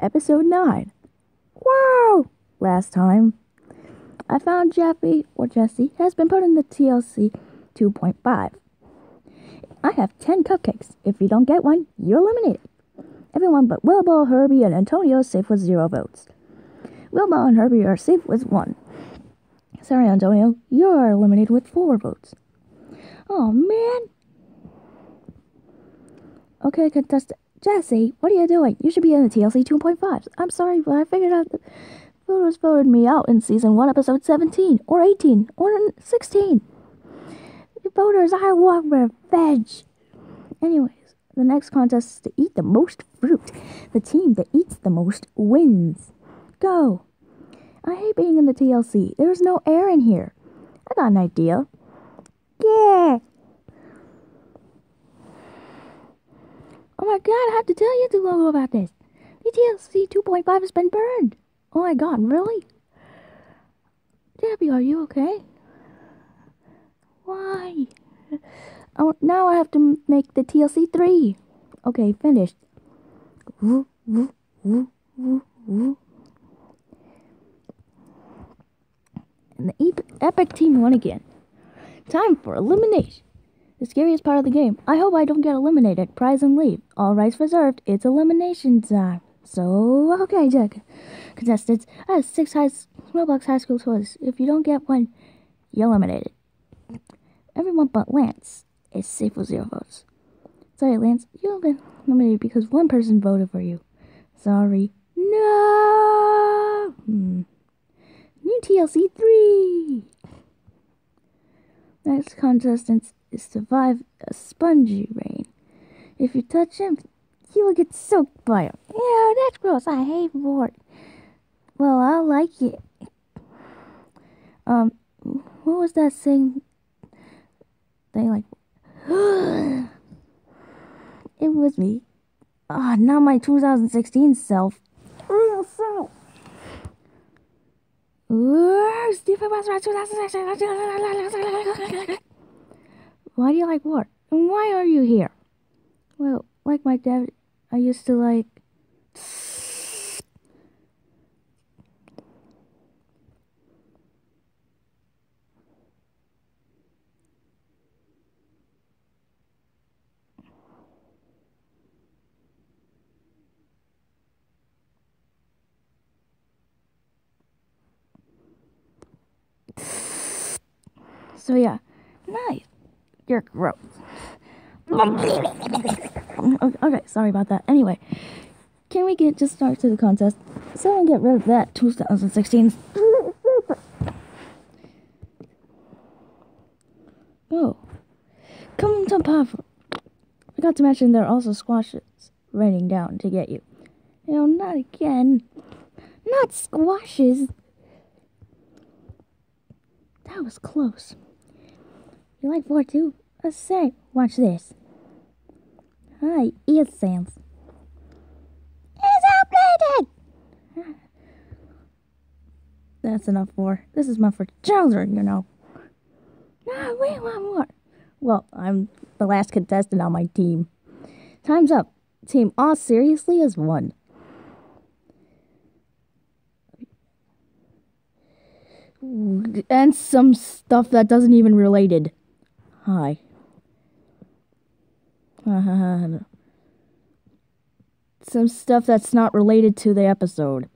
episode 9. Wow! Last time, I found Jeffy, or Jesse, has been put in the TLC 2.5. I have 10 cupcakes. If you don't get one, you're eliminated. Everyone but Wilbur, Herbie, and Antonio safe with zero votes. Wilbur and Herbie are safe with one. Sorry, Antonio, you are eliminated with four votes. Oh, man. Okay, contestant. Jesse, what are you doing? You should be in the TLC 2.5. I'm sorry, but I figured out the voters voted me out in season 1, episode 17, or 18, or 16. The voters, I want revenge. Anyways, the next contest is to eat the most fruit. The team that eats the most wins. Go. I hate being in the TLC. There's no air in here. I got an idea. Yeah. I have to tell you logo about this. The TLC 2.5 has been burned. Oh my god, really? Debbie, are you okay? Why? Oh, now I have to make the TLC 3. Okay, finished. Woo, woo, woo. And the ep- epic team won again. Time for elimination. The scariest part of the game. I hope I don't get eliminated. Prize and leave. All rights reserved. It's elimination time. So, okay, Jack. Contestants, I have six high, Roblox high school toys. If you don't get one, you're eliminated. Everyone but Lance is safe with zero votes. Sorry, Lance, you've been eliminated because one person voted for you. Sorry. No! Hmm. New TLC 3! Next contestant is survive a spongy rain. If you touch him, he will get soaked by it. Yeah, that's gross. I hate water. Well, I like it. Um, what was that saying? They like. it was me. Ah, not my 2016 self. Real self. Stephen Westbrook 2016. Why do you like water? And why are you here? Well, like my dad, I used to like. So yeah, nice. You're gross. Okay, sorry about that. Anyway, can we get just start to the contest? So Someone get rid of that 2016. Oh, come to Papa. I forgot to mention there are also squashes raining down to get you. No, not again. Not squashes. That was close. You like four too? Let's say, watch this. Hi, ear sounds. It's updated! That's enough for. This is meant for children, you know. No, we want more. Well, I'm the last contestant on my team. Time's up. Team All Seriously has won. And some stuff that doesn't even related. Hi. Some stuff that's not related to the episode.